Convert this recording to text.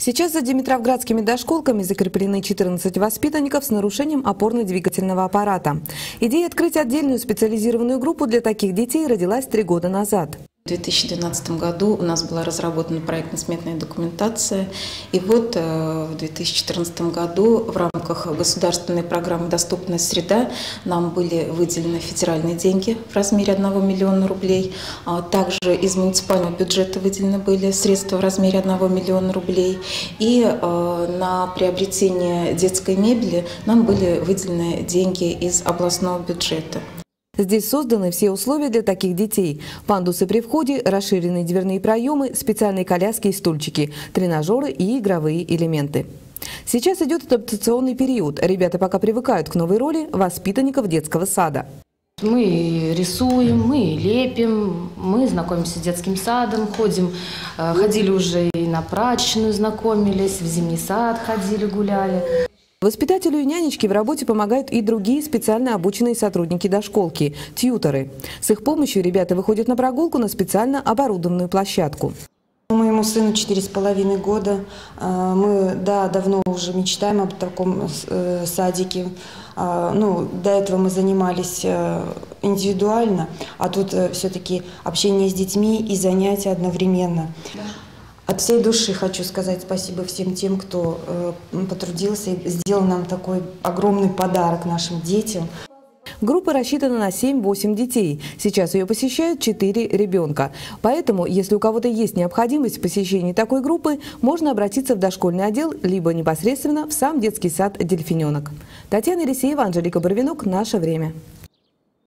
Сейчас за димитровградскими дошколками закреплены 14 воспитанников с нарушением опорно-двигательного аппарата. Идея открыть отдельную специализированную группу для таких детей родилась три года назад. В 2012 году у нас была разработана проектно-сметная документация. И вот э, в 2014 году в рамках государственной программы «Доступная среда» нам были выделены федеральные деньги в размере 1 миллиона рублей. А также из муниципального бюджета выделены были средства в размере 1 миллиона рублей. И э, на приобретение детской мебели нам были выделены деньги из областного бюджета. Здесь созданы все условия для таких детей. Пандусы при входе, расширенные дверные проемы, специальные коляски и стульчики, тренажеры и игровые элементы. Сейчас идет адаптационный период. Ребята пока привыкают к новой роли воспитанников детского сада. Мы рисуем, мы лепим, мы знакомимся с детским садом, ходим, э, ходили уже и на прачечную знакомились, в зимний сад ходили, гуляли. Воспитателю и нянечке в работе помогают и другие специально обученные сотрудники дошколки – тьюторы. С их помощью ребята выходят на прогулку на специально оборудованную площадку. Моему сыну четыре с половиной года. А, мы, да, давно уже мечтаем об таком э, садике. А, ну, до этого мы занимались э, индивидуально, а тут э, все-таки общение с детьми и занятия одновременно. От всей души хочу сказать спасибо всем тем, кто э, потрудился и сделал нам такой огромный подарок нашим детям. Группа рассчитана на 7-8 детей. Сейчас ее посещают 4 ребенка. Поэтому, если у кого-то есть необходимость в посещении такой группы, можно обратиться в дошкольный отдел, либо непосредственно в сам детский сад «Дельфиненок». Татьяна Елисеева, Анжелика Барвинок. Наше время.